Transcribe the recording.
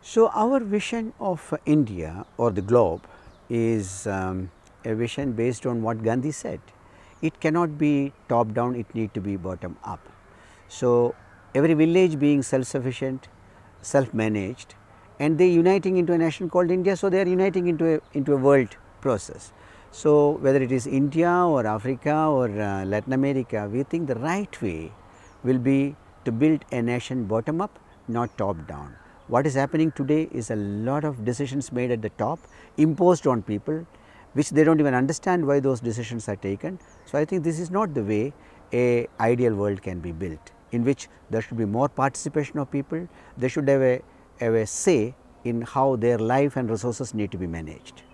So, our vision of India or the globe is um, a vision based on what Gandhi said. It cannot be top down, it need to be bottom up. So, every village being self sufficient, self managed and they uniting into a nation called India. So, they are uniting into a, into a world process. So, whether it is India or Africa or uh, Latin America, we think the right way will be to build a nation bottom up, not top down. What is happening today is a lot of decisions made at the top, imposed on people, which they do not even understand why those decisions are taken. So, I think this is not the way a ideal world can be built, in which there should be more participation of people, they should have a, have a say in how their life and resources need to be managed.